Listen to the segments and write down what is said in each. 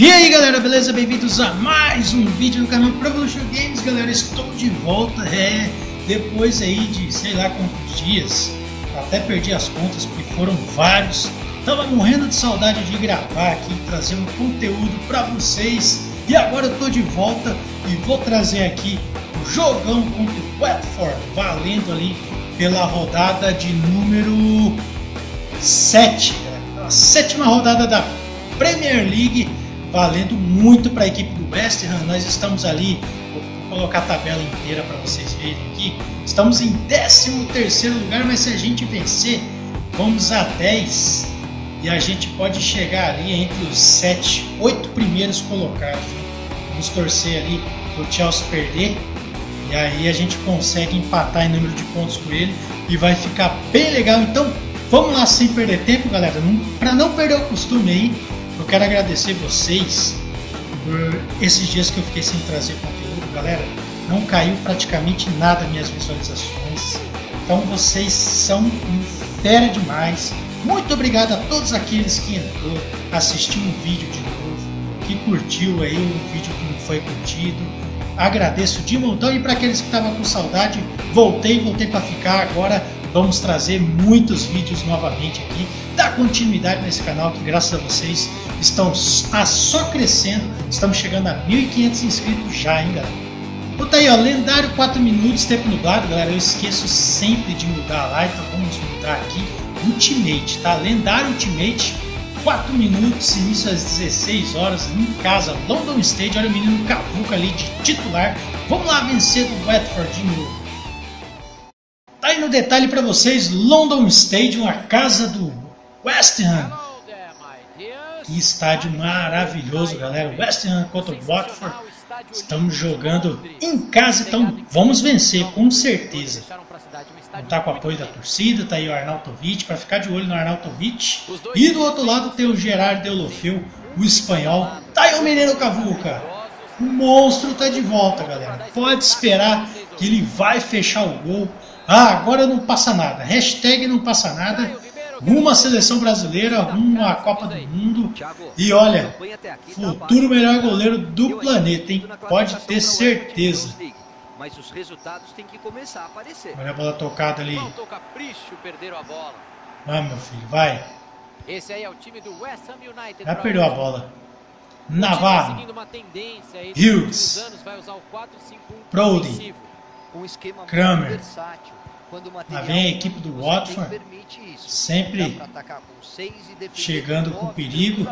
E aí galera, beleza? Bem-vindos a mais um vídeo no canal Provolution Games, galera, estou de volta, é, depois aí de sei lá quantos dias, até perdi as contas porque foram vários, tava morrendo de saudade de gravar aqui, trazer um conteúdo para vocês, e agora eu tô de volta e vou trazer aqui o jogão contra o Watford, valendo ali pela rodada de número 7, a sétima rodada da Premier League, valendo muito para a equipe do West Ham. Nós estamos ali, vou colocar a tabela inteira para vocês verem aqui. Estamos em 13 terceiro lugar, mas se a gente vencer, vamos a 10 e a gente pode chegar ali entre os 7, 8 primeiros colocados. Vamos torcer ali para o Chelsea perder e aí a gente consegue empatar em número de pontos com ele e vai ficar bem legal. Então vamos lá sem perder tempo, galera. Para não perder o costume aí, eu quero agradecer vocês por esses dias que eu fiquei sem trazer conteúdo, galera. Não caiu praticamente nada minhas visualizações. Então vocês são fera demais. Muito obrigado a todos aqueles que entrou, assistiu um vídeo de novo, que curtiu aí o vídeo que não foi curtido. Agradeço de montão e para aqueles que estavam com saudade, voltei, voltei para ficar agora Vamos trazer muitos vídeos novamente aqui, dar continuidade nesse canal que graças a vocês estão só crescendo. Estamos chegando a 1.500 inscritos já, hein, galera? Puta aí, ó, lendário 4 minutos, tempo nublado, galera. Eu esqueço sempre de mudar lá, então vamos mudar aqui. Ultimate, tá? Lendário Ultimate, 4 minutos, início às 16 horas, em casa, London Stage. Olha o menino Cavuca ali de titular. Vamos lá vencer do Watford de novo aí no detalhe para vocês, London Stadium, a casa do West Ham. Que estádio maravilhoso, galera. West Ham contra o Watford. Estamos jogando em casa, então vamos vencer, com certeza. Contar com o apoio da torcida, tá aí o Arnautovic, para ficar de olho no Arnautovic. E do outro lado tem o Gerard Deulofeu, o espanhol. Tá aí o menino Cavuca. O monstro tá de volta, galera. Pode esperar que ele vai fechar o gol. Ah, agora não passa nada. Hashtag não passa nada. Uma seleção brasileira, uma Copa do Mundo. E olha, futuro melhor goleiro do planeta, hein? Pode ter certeza. Mas os resultados têm que começar a aparecer. Olha a bola tocada ali. Vai, meu filho, vai. Esse aí é o time do West Ham United. Já perdeu a bola. Navarro. Hughes. Brody. Kramer. Lá vem a equipe do Watford, sempre chegando com perigo.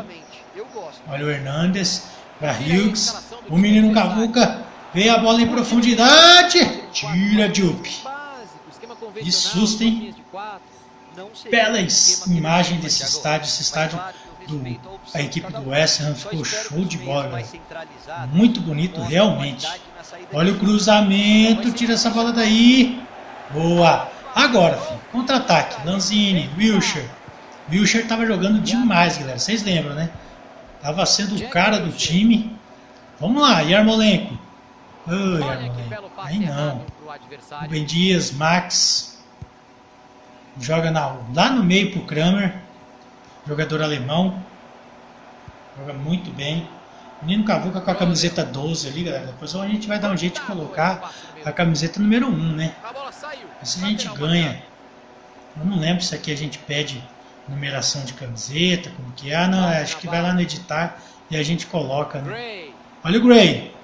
Olha o Hernandes para Hughes. O menino Cavuca vem a bola em profundidade. Tira Jupe. Que susto, hein? Bela imagem desse estádio. Esse estádio do, a equipe do West Ham ficou show de bola. Muito bonito, realmente. Olha o cruzamento. Tira essa bola daí. Boa! Agora, contra-ataque. Lanzini, Wilshire. Wilshire estava jogando demais, galera. Vocês lembram, né? Tava sendo o cara do time. Vamos lá, Yarmolenko. Oh, Yarmolenko. Aí não. Ben Dias, Max. Joga na, lá no meio pro Kramer. Jogador alemão. Joga muito bem. Menino Cavuca com a camiseta 12 ali, galera. Depois a gente vai dar um jeito de colocar a camiseta número 1, né? Se a gente ganha. Eu não lembro se aqui a gente pede numeração de camiseta, como que é. Ah, não, acho que vai lá no editar e a gente coloca, né? Olha o Gray.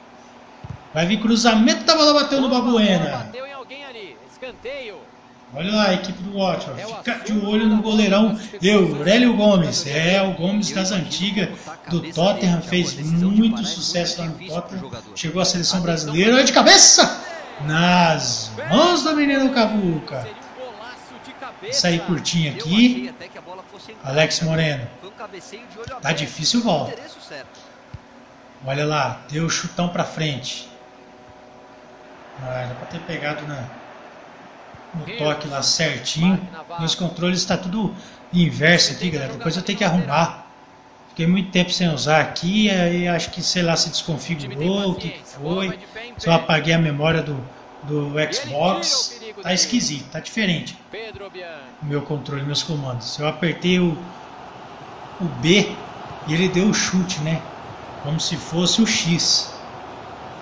Vai vir cruzamento da bola bateu no Babuena. Olha lá a equipe do Watford. Fica de olho no goleirão Aurélio Gomes. É, o Gomes das antigas do Tottenham. Fez muito sucesso lá no Tottenham. Chegou à seleção brasileira. Olha de cabeça! Nas mãos do menino Cavuca. Sair curtinho aqui. Alex Moreno. Tá difícil volta. Olha lá, deu chutão pra frente. Ah, era pra ter pegado na, no toque lá certinho. Meus controles está tudo inverso aqui, galera. Depois eu tenho que arrumar. Fiquei muito tempo sem usar aqui, aí acho que, sei lá, se desconfigurou, o que, que foi. Só apaguei a memória do, do Xbox. Tá esquisito, tá diferente. O meu controle, meus comandos. Eu apertei o, o B e ele deu o chute, né? como se fosse o X.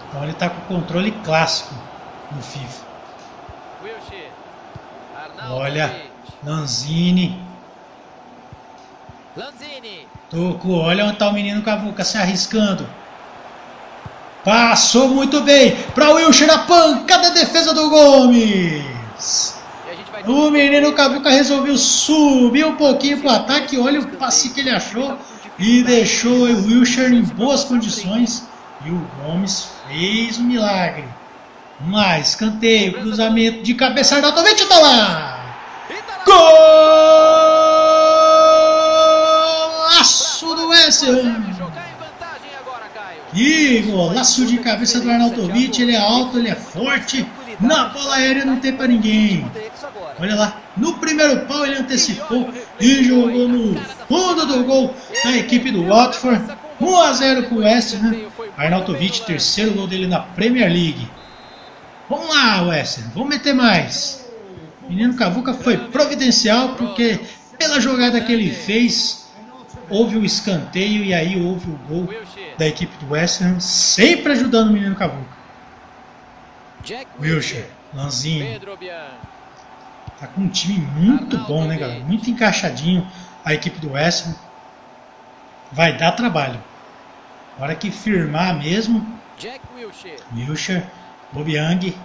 Então ele está com o controle clássico no FIFA. Olha, Lanzini. Tocou, olha onde está o menino Cavuca se arriscando. Passou muito bem para o Wilshire a pancada defesa do Gomes. O menino Cavuca resolveu subir um pouquinho para o ataque. Olha o passe que ele achou e deixou o Wilshire em boas condições. E o Gomes fez um milagre. Mais escanteio, cruzamento de cabeça. Arnautovic está lá. Golaço West e golaço de cabeça do Arnautovic, ele é alto, ele é forte. Na bola aérea não tem para ninguém. Olha lá, no primeiro pau ele antecipou e jogou no fundo do gol da equipe do Watford. 1 a 0 para o West Ham. Arnautovic, terceiro gol dele na Premier League. Vamos lá, West Ham, vamos meter mais. Menino Cavuca foi providencial porque pela jogada que ele fez, houve o escanteio e aí houve o gol da equipe do West Ham, sempre ajudando o menino Cavuca. Wilshire, Lanzinho. Tá com um time muito bom, né, galera? Muito encaixadinho a equipe do West Ham. Vai dar trabalho. Hora que firmar mesmo. Wilshire, Bobiang.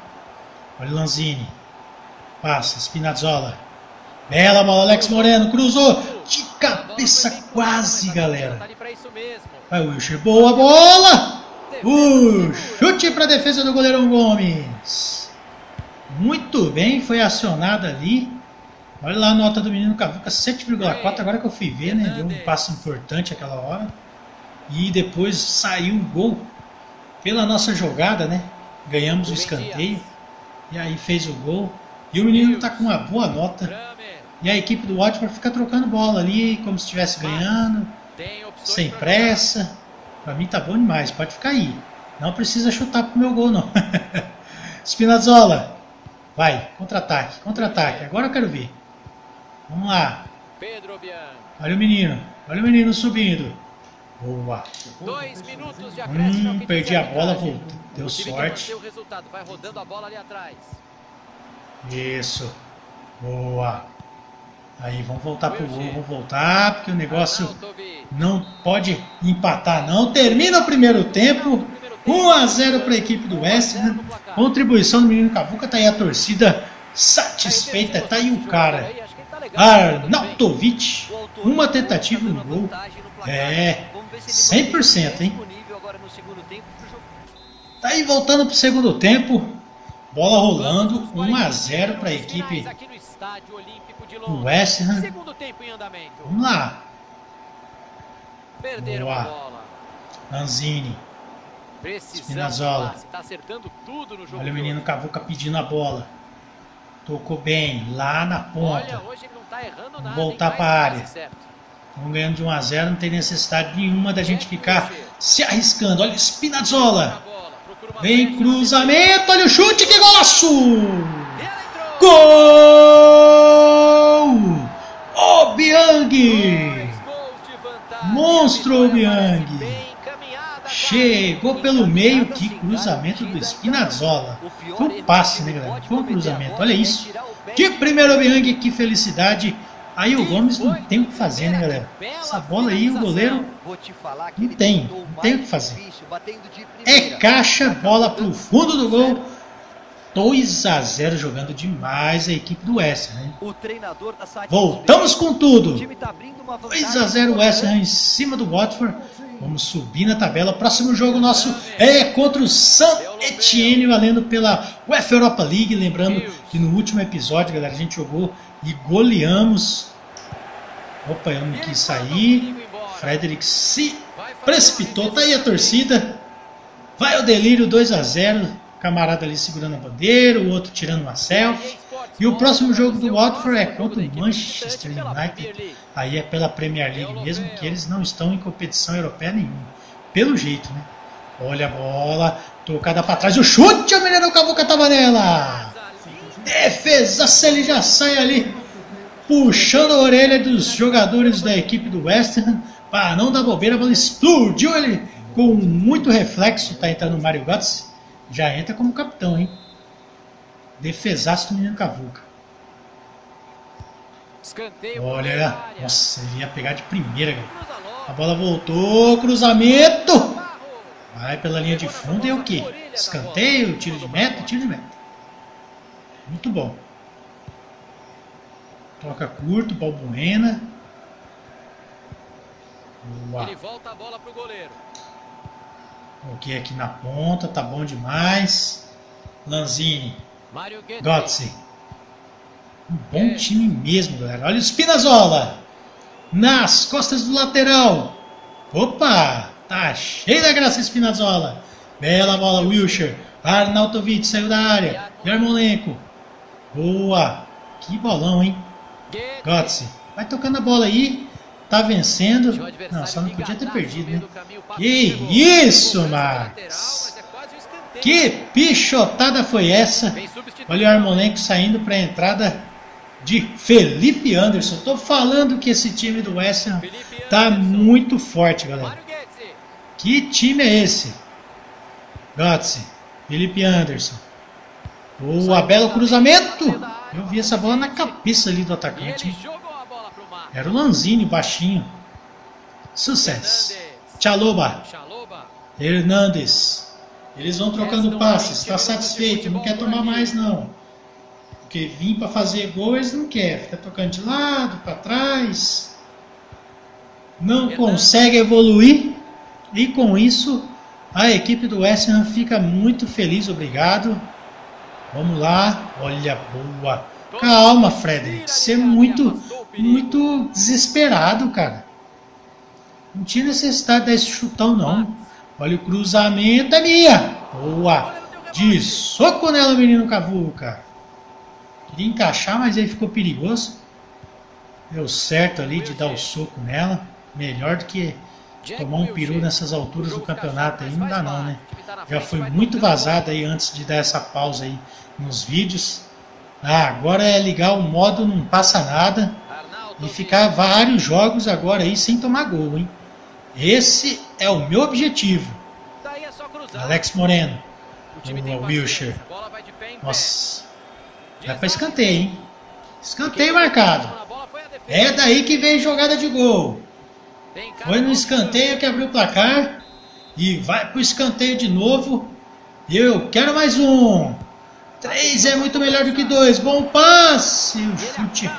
Olha o Lanzini. Passa, Spinazzola. Bela bola, Alex Moreno, cruzou de cabeça quase, galera. Vai o Wilshire, boa bola! O chute para a defesa do goleirão Gomes. Muito bem, foi acionado ali. Olha lá a nota do menino Cavuca, 7,4. Agora que eu fui ver, né? Deu um passo importante aquela hora. E depois saiu um gol pela nossa jogada, né? Ganhamos o escanteio. E aí fez o gol. E o menino está com uma boa nota. E a equipe do Watford fica trocando bola ali, como se estivesse ganhando sem pressa. Para mim tá bom demais, pode ficar aí. Não precisa chutar pro meu gol, não. Spinazzola. Vai, contra-ataque, contra-ataque. Agora eu quero ver. Vamos lá. Olha o menino. Olha o menino subindo. Boa. Dois minutos de hum, perdi a bola, voltou. Deu sorte. Isso. Boa. Aí, vamos voltar pro gol, vamos voltar, porque o negócio não pode empatar não. Termina o primeiro tempo, 1 a 0 para a equipe do West Ham. Contribuição do menino Cavuca, tá aí a torcida satisfeita, tá aí o cara. Arnautovic, uma tentativa, um gol. É, 100%, hein? Tá aí voltando pro segundo tempo. Bola rolando, 1 a 0 para a equipe o West Ham. Vamos lá. Boa. Lanzini. Spinazzola. Tá Olha o menino Cavuca pedindo a bola. Tocou bem, lá na ponta. Tá Vamos voltar para a área. Estamos ganhando de 1 a 0, não tem necessidade nenhuma da gente ficar se arriscando. Olha o Spinazzola. Vem cruzamento, olha o chute, que golaço! Gol! Obiang! Monstro Obiang! Chegou pelo meio, que cruzamento do Spinazzola. Foi um passe, né, galera? Foi um cruzamento, olha isso. Que primeiro Obiang, que felicidade. Aí o Gomes não tem o que fazer, né, galera? Essa bola aí, o goleiro não tem, não tem o que fazer. É caixa, bola pro fundo do gol. 2 a 0 jogando demais a equipe do West Ham. Tá Voltamos com tudo. 2 tá a 0 West Ham em cima do Watford. Vamos subir na tabela. Próximo jogo nosso é contra o Saint Etienne, valendo pela UEFA Europa League. Lembrando que no último episódio, galera, a gente jogou e goleamos. Opa, eu não quis sair. Frederick se precipitou. Tá aí a torcida. Vai o delírio 2 a 0 camarada ali segurando a bandeira, o outro tirando uma selfie. E o próximo jogo do Watford é contra o Manchester United. Aí é pela Premier League mesmo, que eles não estão em competição europeia nenhuma. Pelo jeito, né? Olha a bola, tocada para trás, o chute, o menino Cavuca tava nela. Defesa, se ele já sai ali, puxando a orelha dos jogadores da equipe do West Ham, para não dar bobeira, a bola explodiu ele com muito reflexo, tá entrando o Mario Götze, já entra como capitão, hein? Defesaço do menino Cavuca. Olha, nossa, ele ia pegar de primeira, galera. A bola voltou, cruzamento. Vai pela linha de fundo e é o que? Escanteio, tiro de meta, tiro de meta. Muito bom. Toca curto, Balbuena. Boa. Ele volta a bola pro goleiro. Ok, aqui na ponta, tá bom demais. Lanzini. Gotze. Um bom time mesmo, galera. Olha o Spinazzola. Nas costas do lateral. Opa! Tá cheio da graça Spinazzola. Bela bola, Wilshire. Arnautovic saiu da área. Yarmolenko. Boa. Que bolão, hein? Gotze. Vai tocando a bola aí. Tá vencendo. Não, só não podia ter perdido, né? Que isso, Max! Que pichotada foi essa? Olha o Armolenko saindo para a entrada de Felipe Anderson. Tô falando que esse time do West Ham tá muito forte, galera. Que time é esse? Götze, Felipe Anderson. Boa, belo cruzamento. Eu vi essa bola na cabeça ali do atacante. Era o Lanzini, baixinho. Sucesso. Chaloba. Hernandes. Eles vão trocando passes. Está satisfeito. Não quer tomar mais, não. Porque vir para fazer gol eles não querem. Fica tocando de lado, para trás. Não consegue evoluir. E com isso, a equipe do West Ham fica muito feliz. Obrigado. Vamos lá. Olha, boa. Calma, Frederick. Você é muito muito desesperado, cara. Não tinha necessidade desse chutão, não. Olha o cruzamento, é minha. Boa. De soco nela, menino Cavuca. Queria encaixar, mas aí ficou perigoso. Deu certo ali de dar o soco nela. Melhor do que tomar um peru nessas alturas do campeonato aí. Não dá não, né? Já foi muito vazado aí antes de dar essa pausa aí nos vídeos. Ah, agora é ligar o modo não passa nada e ficar vários jogos agora aí sem tomar gol, hein? Esse é o meu objetivo. Alex Moreno. O Wilshire. Nossa. Vai para escanteio, hein? Escanteio marcado. É daí que vem jogada de gol. Foi no escanteio que abriu o placar. E vai para o escanteio de novo. Eu quero mais um. Três é muito melhor do que dois. Bom passe. O chute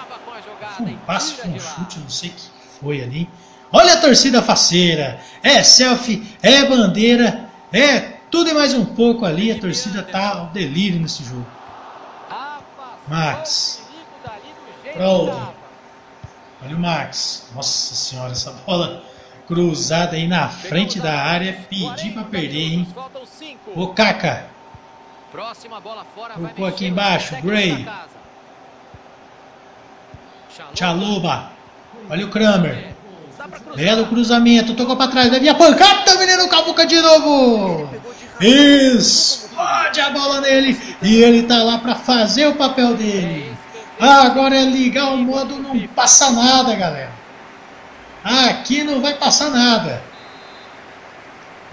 um passe, foi um chute, não sei o que foi ali. Olha a torcida faceira. É selfie, é bandeira, é tudo e mais um pouco ali. A torcida tá ao delírio nesse jogo. Max. Pronto. Olha o Max. Nossa senhora, essa bola cruzada aí na frente da área. Pedi para perder, hein? O Kaka. Colocou aqui embaixo. Gray. Chaluba. Olha o Kramer. Belo cruzamento. Tocou para trás. Vai vir a pancada. Menino Cavuca de novo. Explode a bola nele. E ele tá lá para fazer o papel dele. Agora é ligar o modo não passa nada, galera. Aqui não vai passar nada.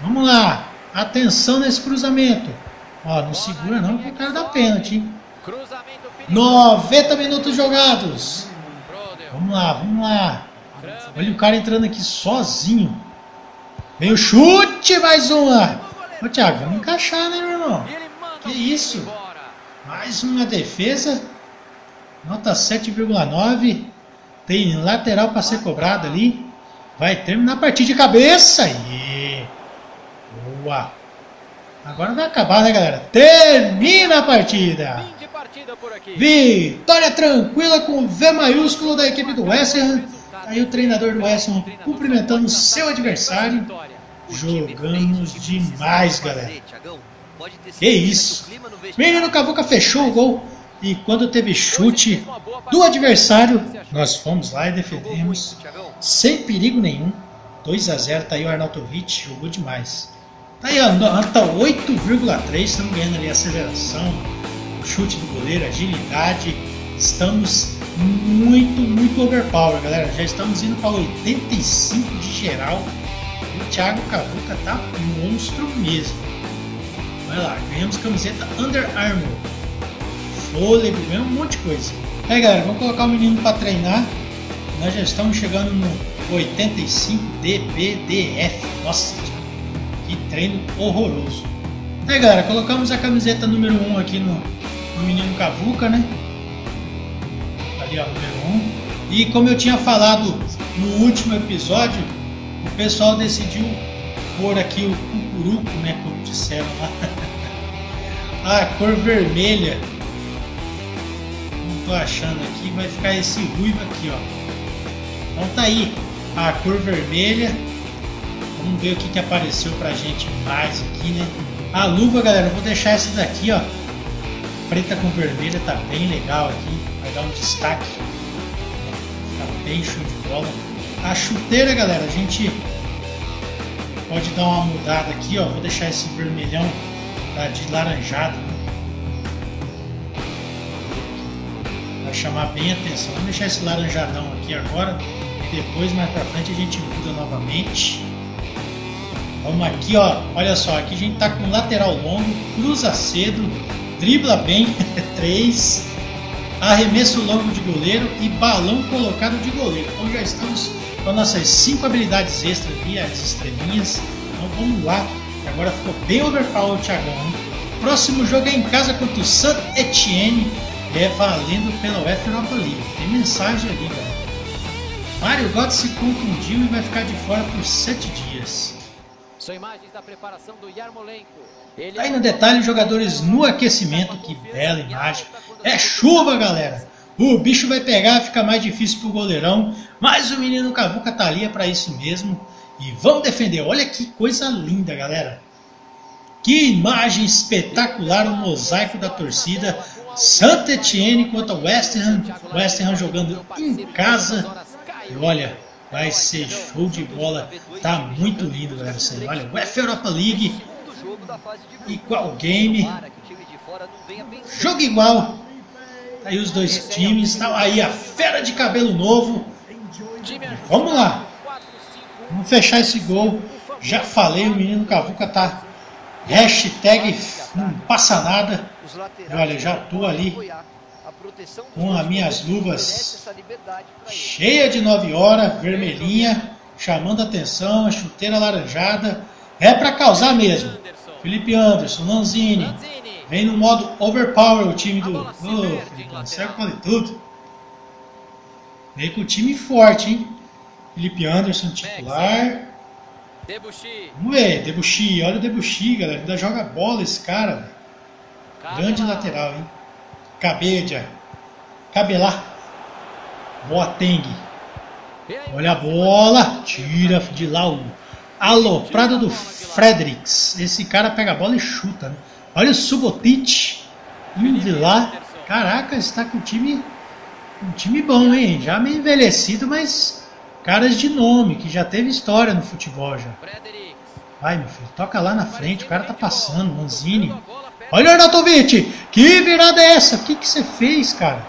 Vamos lá. Atenção nesse cruzamento. Ó, não segura não, porque o cara dá pênalti, hein? 90 minutos jogados. Vamos lá, vamos lá. Olha o cara entrando aqui sozinho. Vem o chute, mais uma. Ô Thiago, vamos encaixar, né, meu irmão? Que isso? Mais uma defesa. Nota 7,9. Tem lateral para ser cobrado ali. Vai terminar a partida de cabeça. Aí. Boa. Agora vai acabar, né, galera? Termina a partida. Vitória tranquila com V maiúsculo da equipe do West. Aí o treinador do West cumprimentando seu adversário. Jogamos demais, galera. Que isso. Menino Cavuca fechou o gol. E quando teve chute do adversário, nós fomos lá e defendemos. Sem perigo nenhum. 2 a 0 tá aí o Arnautovic, jogou demais. Tá aí a nota 8,3, estamos ganhando ali aceleração, chute do goleiro, agilidade. Estamos muito, muito overpower, galera. Já estamos indo para 85 de geral. Thiago Cavuca tá monstro mesmo. Olha lá, ganhamos camiseta Under Armour. Fôlego, ganhamos um monte de coisa. Aí galera, vamos colocar o menino para treinar. Nós já estamos chegando no 85 DBDF. Nossa, que treino horroroso. Aí galera, colocamos a camiseta número 1 aqui no, no menino Cavuca, né? Ali ó, número 1. E como eu tinha falado no último episódio, o pessoal decidiu pôr aqui o cucuruco, né? Como disseram lá. a cor vermelha. Não tô achando aqui, vai ficar esse ruivo aqui, ó. Então tá aí a cor vermelha. Vamos ver o que, que apareceu pra gente mais aqui, né? A luva, galera, vou deixar essa daqui, ó. Preta com vermelha, tá bem legal aqui. Vai dar um destaque. Tá bem show de bola. A chuteira, galera, a gente pode dar uma mudada aqui, ó. Vou deixar esse vermelhão tá, de laranjado. Né? Vai chamar bem a atenção. Vamos deixar esse laranjadão aqui agora. E depois, mais pra frente, a gente muda novamente. Vamos aqui, ó. Olha só, aqui a gente tá com lateral longo, cruza cedo, dribla bem, 3, arremesso longo de goleiro e balão colocado de goleiro. Então já estamos com nossas 5 habilidades extras aqui, as estrelinhas. Então vamos lá. Agora ficou bem overpower o Thiagão. Próximo jogo é em casa contra o Saint Etienne. É valendo pela UEFA Europa League. Tem mensagem ali, galera. Mário Götze se contundiu e vai ficar de fora por 7 dias. São imagens da preparação do Yarmolenko. Aí no detalhe, jogadores no aquecimento, que bela imagem. É chuva, galera! O bicho vai pegar, fica mais difícil pro goleirão, mas o menino Cavuca tá ali é para isso mesmo. E vamos defender. Olha que coisa linda, galera. Que imagem espetacular, o mosaico da torcida. Santa Etienne contra West Ham. West Ham jogando em casa. E olha, Vai ser show de bola. Tá muito lindo, galera. Olha, UEFA Europa League. Igual game. Jogo igual. Tá aí os dois times. Tá aí a fera de cabelo novo. Vamos lá. Vamos fechar esse gol. Já falei, o menino Cavuca tá. Hashtag não passa nada. olha, já tô ali com as minhas luvas cheia de 9 horas, vermelhinha, chamando atenção, a chuteira laranjada. É para causar mesmo. Felipe Anderson, Lanzini. Vem no modo overpower o time do. Ô, oh, Felipe, serve vale tudo. Vem com o time forte, hein? Felipe Anderson titular. Vamos ver, Debuchy. Olha o Debuchy, galera. Ainda joga bola esse cara. Grande lateral, hein? Cabedia. Cabelar. Boateng. Olha a bola. Tira de lá o aloprado do Fredericks. Esse cara pega a bola e chuta. Né? Olha o Subotic. Indo lá. Caraca, está com o time. Um time bom, hein? Já meio envelhecido, mas caras de nome, que já teve história no futebol já. Vai, meu filho, toca lá na frente, o cara tá passando, Manzini. Olha o Arnautovic! Que virada é essa? O que, que você fez, cara?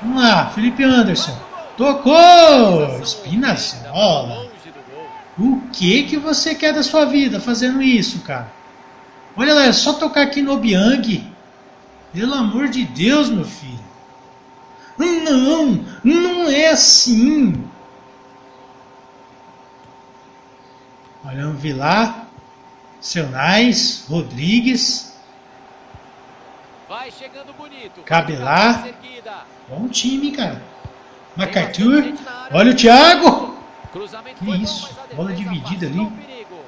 Vamos lá, Felipe Anderson. Tocou! Espinazzola. O que que você quer da sua vida fazendo isso, cara? Olha lá, é só tocar aqui no Obiang. Pelo amor de Deus, meu filho. Não, não é assim. Olha o Vilar, Seunais, Rodrigues. Vai chegando bonito. Cabelar. Bom time, cara. MacArthur. Olha o Thiago. Que isso. Bola dividida ali.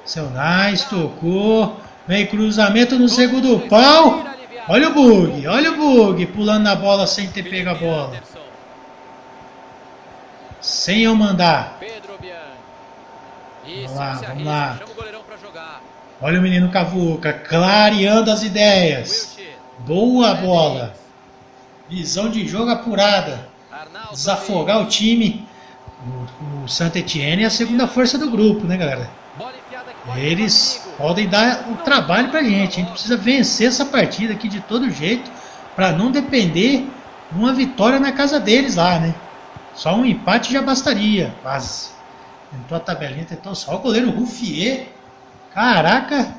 Seunais tocou. Vem cruzamento no segundo pau. Olha o bug. Olha o bug. Pulando na bola sem ter pego a bola. Sem eu mandar. Vamos lá, vamos lá. Olha o menino Cavuca. Clareando as ideias. Boa bola. Visão de jogo apurada. Desafogar o time. O, o Saint Etienne é a segunda força do grupo, né, galera? Eles podem dar o trabalho pra gente. A gente precisa vencer essa partida aqui de todo jeito. para não depender de uma vitória na casa deles lá, né? Só um empate já bastaria, quase. Tentou a tabelinha, tentou só o goleiro Ruffier. Caraca!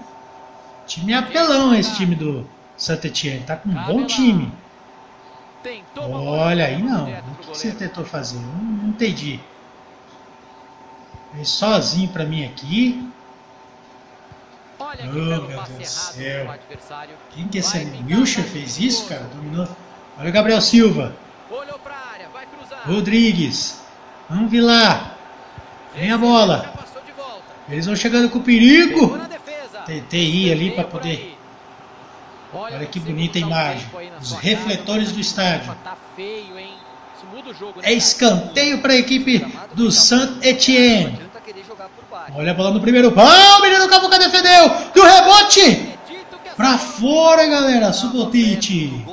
Time apelão esse time do Saint-Etienne. Tá com um bom time. Olha aí não. O que você tentou fazer? Não, não entendi. Veio sozinho pra mim aqui. Oh, meu Deus do céu. Quem que é esse Wilshire fez isso, cara? Dominou. Olha o Gabriel Silva. Rodrigues. Vamos vir lá. Vem a bola. Eles vão chegando com perigo. Tentei ir ali para poder. Olha que bonita imagem. Os refletores do estádio. Tá é escanteio para a equipe do Saint-Etienne. Olha a bola no primeiro pau. Menino Capuca defendeu. Do rebote. Para fora, galera. Subotic.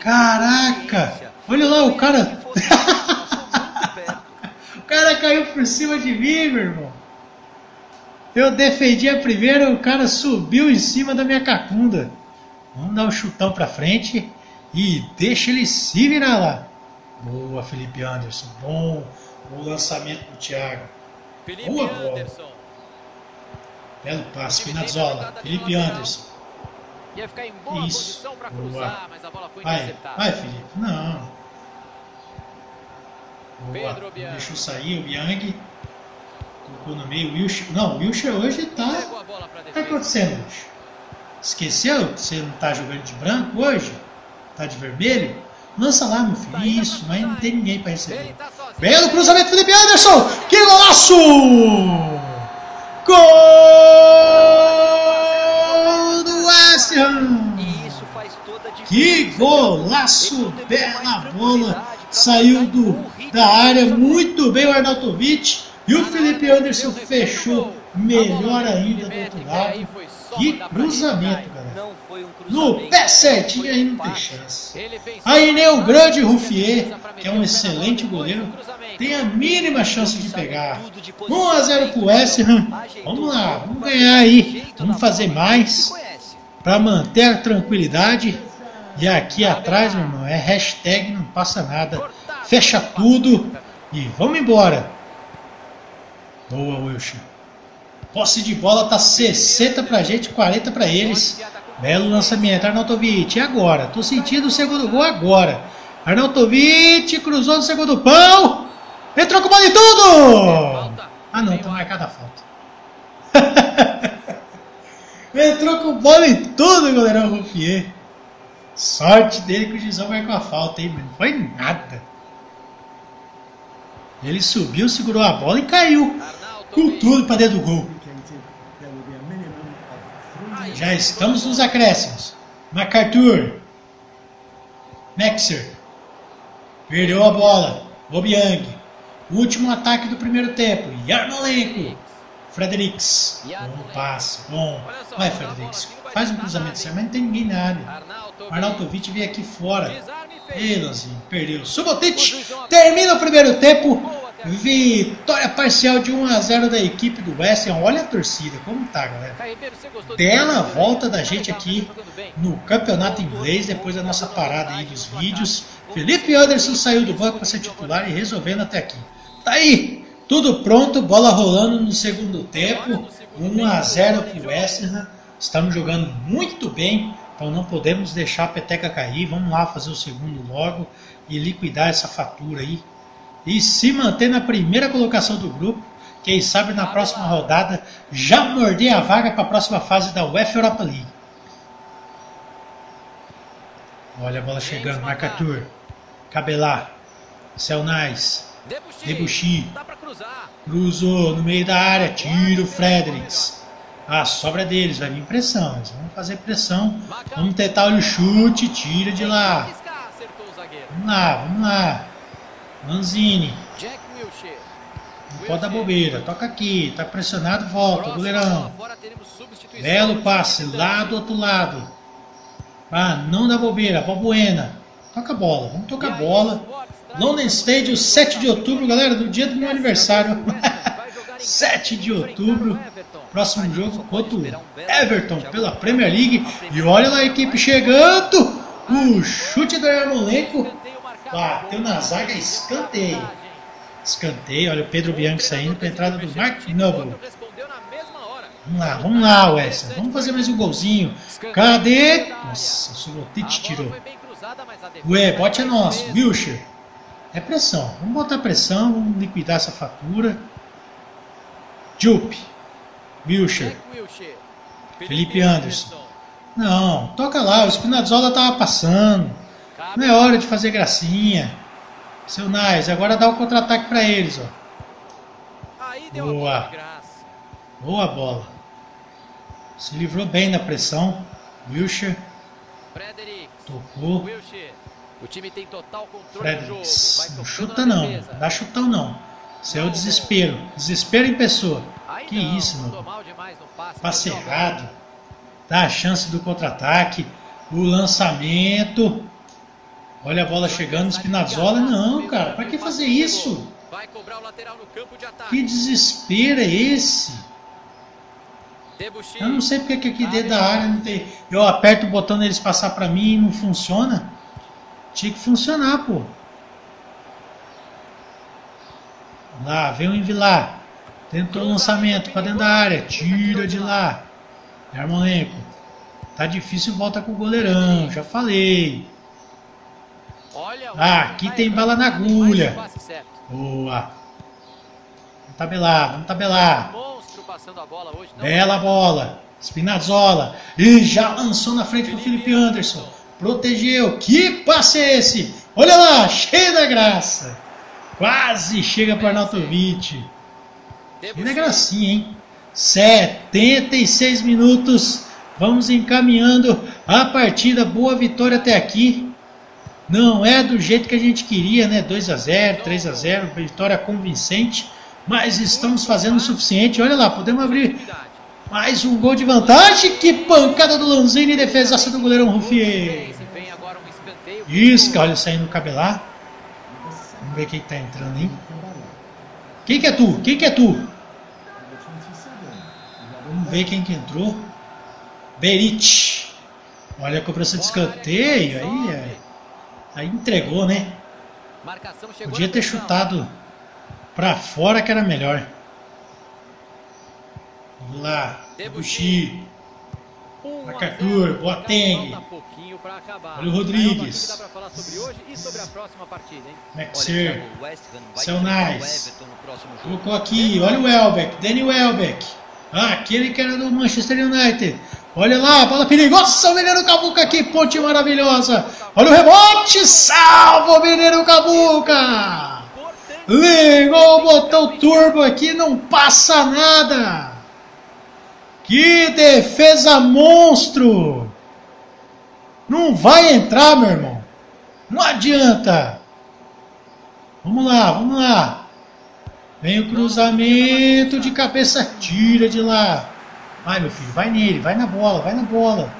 Caraca. Olha lá o cara. o cara caiu por cima de mim, meu irmão. Eu defendi a primeira, o cara subiu em cima da minha cacunda. Vamos dar um chutão pra frente e deixa ele se virar lá. Boa, Felipe Anderson. Bom o lançamento do Thiago. Felipe Boa bola. Anderson. Belo passe, Pinazzola. Felipe Anderson. Ia ficar em boa Isso. posição para cruzar, mas a bola foi vai, vai, Felipe. Não. Boa. Pedro Deixou sair o Biang. Colocou no meio o Wilshire. Não, o Wilshire hoje tá. O que tá acontecendo, Wilshire? Esqueceu que você não tá jogando de branco hoje? Tá de vermelho? Lança lá, meu filho. Isso, mas não tem ninguém para receber. Tá Belo cruzamento, Felipe Anderson. Que golaço! Gol do West Ham. Que golaço! Bela bola. Saiu do, da área muito bem o Arnautovic. E o Felipe Anderson fechou melhor ainda do outro lado. Que cruzamento, galera. No pé certinho aí não tem chance. Aí nem o grande Ruffier, que é um excelente goleiro, tem a mínima chance de pegar. 1 a 0 pro West Ham. Vamos lá, vamos ganhar aí. Vamos fazer mais para manter a tranquilidade. E aqui atrás, meu irmão, é hashtag não passa nada. Fecha tudo e vamos embora. Boa, Wilson. Posse de bola tá 60 pra gente, 40 para eles. Belo lançamento, Arnautovic. E agora? Tô sentindo o segundo gol agora. Arnautovic cruzou no segundo pão. Entrou com bola e tudo! Ah não, tá marcada a falta. Entrou com bola e tudo, goleirão Ruffier. Sorte dele que o Gizão marcou a falta, hein, Não foi nada. Ele subiu, segurou a bola e caiu. Com tudo para dentro do gol. Já estamos nos acréscimos. MacArthur. Maxer. Perdeu a bola. Obiang. Último ataque do primeiro tempo. Yarmolenko. Fredericks. Bom passe. Bom. Vai, Fredericks. Faz um cruzamento certo, mas não tem ninguém na área. Arnautovic veio aqui fora. Ei, perdeu. Subotic termina o primeiro tempo. Vitória parcial de 1 a 0 da equipe do West Ham. Olha a torcida, como tá, galera. Bela volta da gente aqui no campeonato inglês, depois da nossa parada aí dos vídeos. Felipe Anderson saiu do banco para ser titular e resolvendo até aqui. Tá aí, tudo pronto, bola rolando no segundo tempo. 1 a 0 para o West Ham. Estamos jogando muito bem, então não podemos deixar a peteca cair. Vamos lá fazer o segundo logo e liquidar essa fatura aí e se manter na primeira colocação do grupo. Quem sabe na próxima rodada já morder a vaga para a próxima fase da UEFA Europa League. Olha a bola chegando, Marcatur, Cabelar, Selnais, Debuchy, cruzou no meio da área, tira o Fredericks. A sobra deles, vai vir pressão, eles vão fazer pressão. Vamos tentar o chute, tira de lá. Vamos lá, vamos lá. Manzini. Não pode dar bobeira. Toca aqui. Tá pressionado, volta. Goleirão. Belo passe. Lá do outro lado. Ah, não dá bobeira. Balbuena. Toca a bola. Vamos tocar a bola. London Stadium, 7 de outubro, galera, do dia do meu aniversário. 7 de outubro. Próximo jogo contra o Everton pela Premier League. E olha lá a equipe chegando. O chute do Yarmolenko Bateu na zaga, escanteio. Escanteio, olha o Pedro Bianchi saindo para a entrada do Mark Noble. Vamos lá, vamos lá, Wesson. Vamos fazer mais um golzinho. Cadê? Nossa, o Subotic tirou. Ué, bote é nosso. Wilshire. É pressão. Vamos botar pressão, vamos liquidar essa fatura. Jupe. Wilshire. Felipe Anderson. Não, toca lá. O Spinazzola tava passando. Não é hora de fazer gracinha. Seu Nice, agora dá o contra-ataque para eles, ó. Boa. Boa bola. Se livrou bem da pressão. Wilshire. Tocou. O time tem total controle do jogo. Não chuta não. Não dá chutão não. Isso é o desespero. Desespero em pessoa. Que isso, mano. Passe errado. Dá a chance do contra-ataque. O lançamento. Olha a bola chegando, Spinazzola. Não, cara, para que fazer isso? Que desespero é esse? Eu não sei porque que aqui dentro da área não tem. Eu aperto o botão deles passar para mim e não funciona. Tinha que funcionar, pô. Lá, vem o Envilar. Tentou o lançamento para dentro da área. Tira de lá. Yarmolenko. Tá difícil, volta com o goleirão. Já falei. Ah, aqui tem bala na agulha. Boa. Vamos tabelar, vamos tabelar. Bela bola. Spinazzola. E já lançou na frente do Felipe Anderson. Protegeu. Que passe é esse? Olha lá, cheio da graça. Quase chega para Arnautovic. Cheio da gracinha, hein? 76 minutos. Vamos encaminhando a partida. Boa vitória até aqui. Não é do jeito que a gente queria, né? 2 a 0, 3 a 0, vitória convincente, mas estamos fazendo o suficiente. Olha lá, podemos abrir mais um gol de vantagem. Que pancada do Lanzini, defesaça do goleirão Ruffier. Isca, olha saindo o cabelar. Vamos ver quem está entrando, hein? Quem que é tu? Quem que é tu? Vamos ver quem que entrou. Berit. Olha a cobrança de escanteio. Aí, aí. Entregou, né? Podia ter chutado pra fora que era melhor. Vamos lá. Buxi. MacArthur, Boateng. Olha o Rodrigues. Maxer. Céu Nice. Colocou aqui. Olha o Welbeck. Danny Welbeck. Ah, aquele que era do Manchester United. Olha lá, bola perigosa. O menino Cabuca aqui. Ponte maravilhosa. Olha o rebote, salva o Mineiro Cabuca! Ligou o botão turbo aqui, não passa nada! Que defesa monstro! Não vai entrar, meu irmão! Não adianta! Vamos lá, vamos lá! Vem o cruzamento de cabeça, tira de lá! Vai, meu filho, vai nele, vai na bola, vai na bola!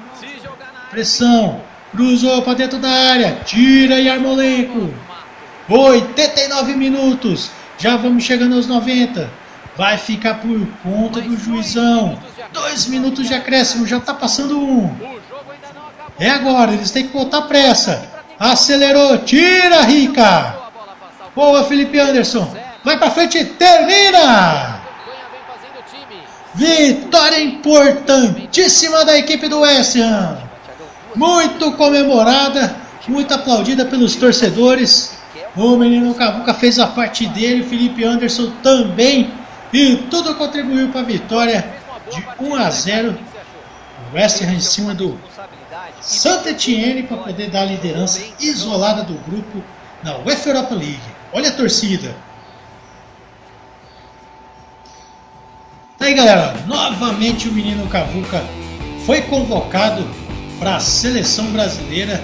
Pressão! Cruzou para dentro da área. Tira Yarmolenko. 89 minutos. Já vamos chegando aos 90. Vai ficar por conta do juizão. Dois minutos de acréscimo. Já está passando um. É agora. Eles têm que botar pressa. Acelerou. Tira, Rica. Boa, Felipe Anderson. Vai para frente. Termina. Vitória importantíssima da equipe do West Ham muito comemorada, muito aplaudida pelos torcedores. O menino Cavuca fez a parte dele, Felipe Anderson também, e tudo contribuiu para a vitória de 1 a 0. O West Ham em cima do Santa Etienne para poder dar a liderança isolada do grupo na UEFA Europa League. Olha a torcida. Aí galera, novamente o menino Cavuca foi convocado para a seleção brasileira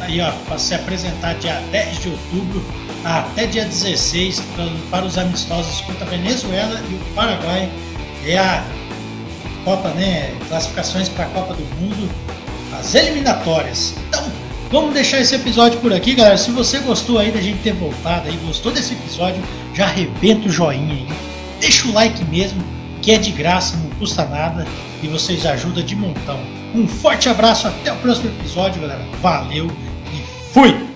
aí ó, para se apresentar dia 10 de outubro até dia 16 para, para os amistosos contra a Venezuela e o Paraguai. É a Copa, né? Classificações para a Copa do Mundo, as eliminatórias. Então, vamos deixar esse episódio por aqui, galera. Se você gostou aí da gente ter voltado aí, gostou desse episódio, já arrebenta o joinha aí. Deixa o like mesmo, que é de graça, não custa nada e vocês ajudam de montão. Um forte abraço, até o próximo episódio, galera. Valeu e fui!